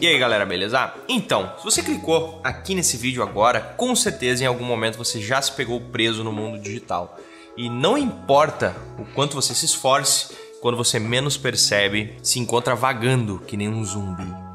E aí galera, beleza? Então, se você clicou aqui nesse vídeo agora, com certeza em algum momento você já se pegou preso no mundo digital. E não importa o quanto você se esforce, quando você menos percebe, se encontra vagando que nem um zumbi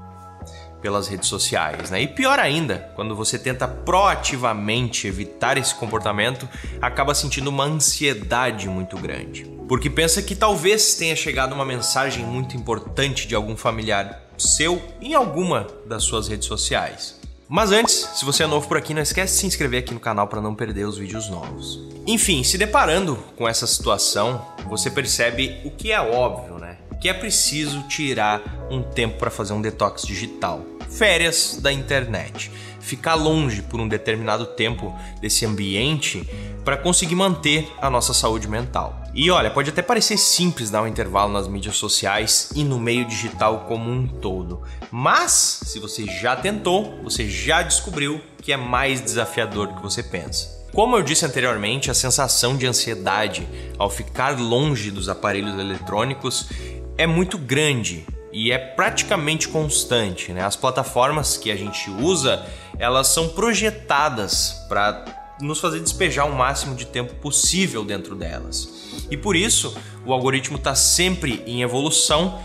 pelas redes sociais, né? E pior ainda, quando você tenta proativamente evitar esse comportamento, acaba sentindo uma ansiedade muito grande. Porque pensa que talvez tenha chegado uma mensagem muito importante de algum familiar seu em alguma das suas redes sociais. Mas antes, se você é novo por aqui, não esquece de se inscrever aqui no canal para não perder os vídeos novos. Enfim, se deparando com essa situação, você percebe o que é óbvio, né? Que é preciso tirar um tempo para fazer um detox digital. Férias da internet ficar longe por um determinado tempo desse ambiente para conseguir manter a nossa saúde mental. E olha, pode até parecer simples dar um intervalo nas mídias sociais e no meio digital como um todo, mas se você já tentou, você já descobriu que é mais desafiador do que você pensa. Como eu disse anteriormente, a sensação de ansiedade ao ficar longe dos aparelhos eletrônicos é muito grande e é praticamente constante. Né? As plataformas que a gente usa, elas são projetadas para nos fazer despejar o máximo de tempo possível dentro delas. E por isso, o algoritmo está sempre em evolução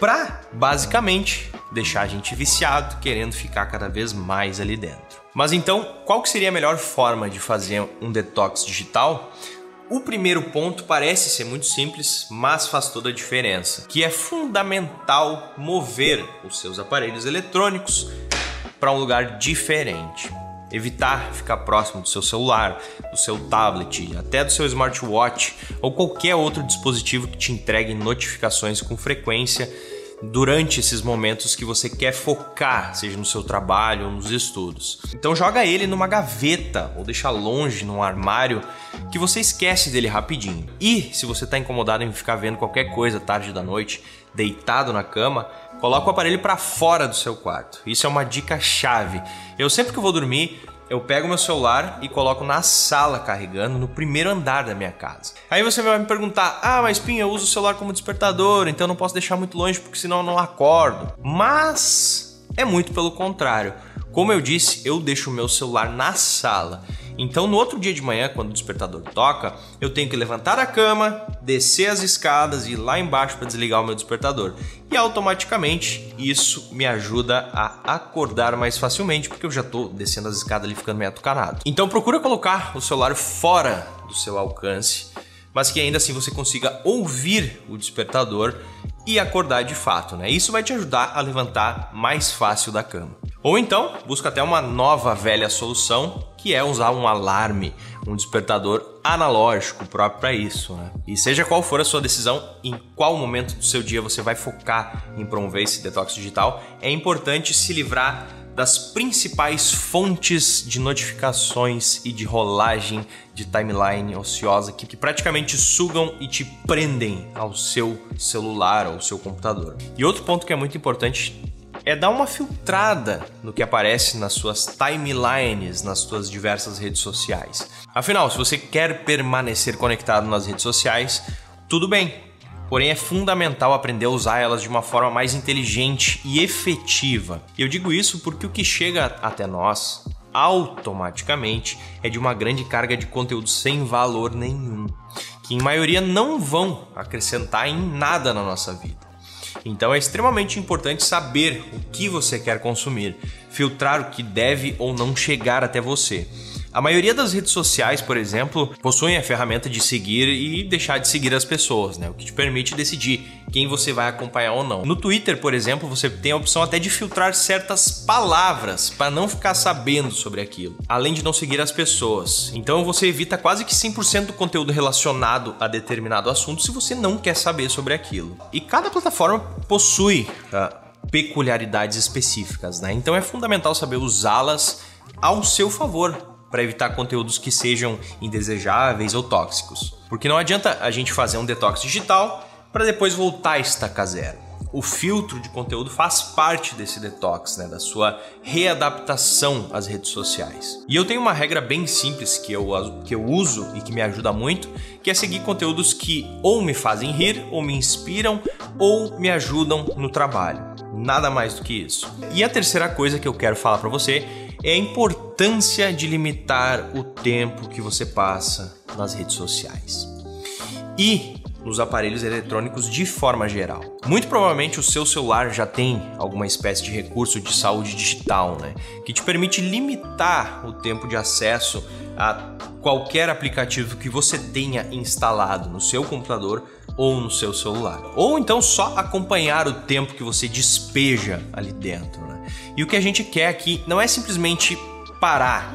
para, basicamente, deixar a gente viciado, querendo ficar cada vez mais ali dentro. Mas então, qual que seria a melhor forma de fazer um detox digital? O primeiro ponto parece ser muito simples, mas faz toda a diferença, que é fundamental mover os seus aparelhos eletrônicos para um lugar diferente. Evitar ficar próximo do seu celular, do seu tablet, até do seu smartwatch ou qualquer outro dispositivo que te entregue notificações com frequência durante esses momentos que você quer focar, seja no seu trabalho ou nos estudos. Então joga ele numa gaveta ou deixa longe num armário que você esquece dele rapidinho. E se você está incomodado em ficar vendo qualquer coisa tarde da noite, deitado na cama, coloca o aparelho para fora do seu quarto. Isso é uma dica chave. Eu sempre que vou dormir, eu pego meu celular e coloco na sala carregando no primeiro andar da minha casa. Aí você vai me perguntar: "Ah, mas Pinho, eu uso o celular como despertador, então não posso deixar muito longe porque senão eu não acordo". Mas é muito pelo contrário. Como eu disse, eu deixo o meu celular na sala. Então, no outro dia de manhã, quando o despertador toca, eu tenho que levantar a cama, descer as escadas e ir lá embaixo para desligar o meu despertador. E automaticamente isso me ajuda a acordar mais facilmente, porque eu já estou descendo as escadas ali ficando meio atucanado. Então, procura colocar o celular fora do seu alcance, mas que ainda assim você consiga ouvir o despertador e acordar de fato, né? Isso vai te ajudar a levantar mais fácil da cama. Ou então, busca até uma nova velha solução, que é usar um alarme, um despertador analógico próprio para isso. Né? E seja qual for a sua decisão, em qual momento do seu dia você vai focar em promover esse detox digital, é importante se livrar das principais fontes de notificações e de rolagem de timeline ociosa que, que, praticamente sugam e te prendem ao seu celular, ao seu computador. E outro ponto que é muito importante é dar uma filtrada no que aparece nas suas timelines, nas suas diversas redes sociais. Afinal, se você quer permanecer conectado nas redes sociais, tudo bem. Porém, é fundamental aprender a usar elas de uma forma mais inteligente e efetiva. Eu digo isso porque o que chega até nós automaticamente é de uma grande carga de conteúdo sem valor nenhum, que em maioria não vão acrescentar em nada na nossa vida. Então é extremamente importante saber o que você quer consumir, filtrar o que deve ou não chegar até você. A maioria das redes sociais, por exemplo, possuem a ferramenta de seguir e deixar de seguir as pessoas, né? O que te permite decidir quem você vai acompanhar ou não. No Twitter, por exemplo, você tem a opção até de filtrar certas palavras para não ficar sabendo sobre aquilo, além de não seguir as pessoas. Então você evita quase que 100% do conteúdo relacionado a determinado assunto se você não quer saber sobre aquilo. E cada plataforma possui uh, peculiaridades específicas, né? Então é fundamental saber usá-las ao seu favor para evitar conteúdos que sejam indesejáveis ou tóxicos. Porque não adianta a gente fazer um detox digital para depois voltar a estacar zero. O filtro de conteúdo faz parte desse detox, né, da sua readaptação às redes sociais. E eu tenho uma regra bem simples que eu, que eu uso e que me ajuda muito, que é seguir conteúdos que ou me fazem rir, ou me inspiram, ou me ajudam no trabalho. Nada mais do que isso. E a terceira coisa que eu quero falar para você é a importância de limitar o tempo que você passa nas redes sociais. E nos aparelhos eletrônicos de forma geral. Muito provavelmente o seu celular já tem alguma espécie de recurso de saúde digital, né, que te permite limitar o tempo de acesso a qualquer aplicativo que você tenha instalado no seu computador ou no seu celular. Ou então só acompanhar o tempo que você despeja ali dentro. Né? E o que a gente quer aqui não é simplesmente parar,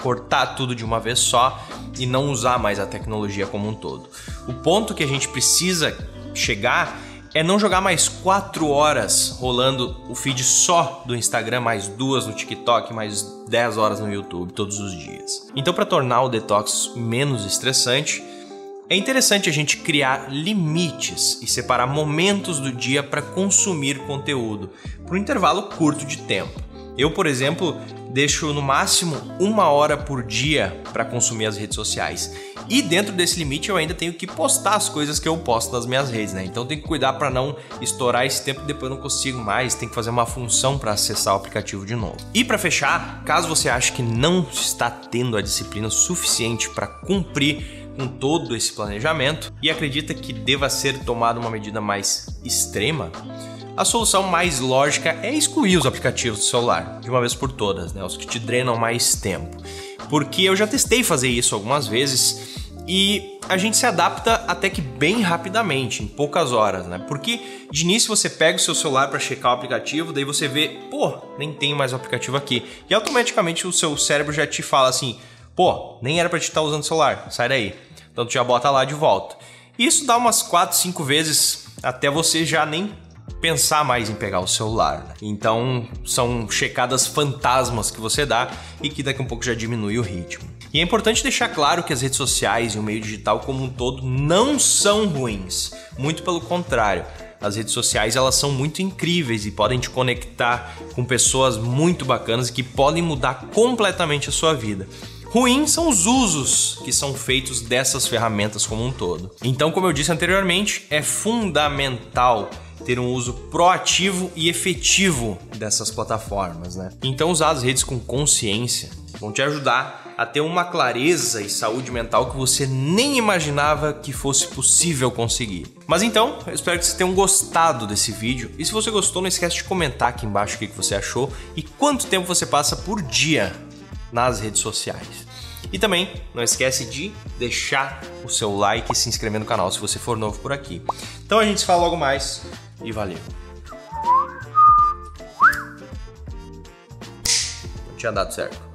cortar tudo de uma vez só e não usar mais a tecnologia como um todo. O ponto que a gente precisa chegar é não jogar mais 4 horas rolando o feed só do Instagram, mais duas no TikTok, mais 10 horas no YouTube todos os dias. Então, para tornar o detox menos estressante, é interessante a gente criar limites e separar momentos do dia para consumir conteúdo por um intervalo curto de tempo. Eu, por exemplo, deixo no máximo uma hora por dia para consumir as redes sociais. E dentro desse limite eu ainda tenho que postar as coisas que eu posto nas minhas redes, né? Então tem que cuidar para não estourar esse tempo e depois eu não consigo mais, tem que fazer uma função para acessar o aplicativo de novo. E para fechar, caso você ache que não está tendo a disciplina suficiente para cumprir com todo esse planejamento e acredita que deva ser tomada uma medida mais extrema, a solução mais lógica é excluir os aplicativos do celular, de uma vez por todas, né? os que te drenam mais tempo. Porque eu já testei fazer isso algumas vezes e a gente se adapta até que bem rapidamente, em poucas horas, né? Porque de início você pega o seu celular para checar o aplicativo, daí você vê, pô, nem tem mais o aplicativo aqui. E automaticamente o seu cérebro já te fala assim: pô, nem era para te estar usando o celular, sai daí. Então tu já bota lá de volta. Isso dá umas 4, 5 vezes até você já nem pensar mais em pegar o celular. Né? Então são checadas fantasmas que você dá e que daqui a um pouco já diminui o ritmo. E é importante deixar claro que as redes sociais e o meio digital como um todo não são ruins, muito pelo contrário. As redes sociais elas são muito incríveis e podem te conectar com pessoas muito bacanas que podem mudar completamente a sua vida. Ruins são os usos que são feitos dessas ferramentas como um todo. Então, como eu disse anteriormente, é fundamental ter um uso proativo e efetivo dessas plataformas, né? Então, usar as redes com consciência vão te ajudar a ter uma clareza e saúde mental que você nem imaginava que fosse possível conseguir. Mas então, eu espero que vocês tenham gostado desse vídeo. E se você gostou, não esquece de comentar aqui embaixo o que você achou e quanto tempo você passa por dia nas redes sociais. E também não esquece de deixar o seu like e se inscrever no canal se você for novo por aqui. Então a gente se fala logo mais e valeu. Não tinha dado certo.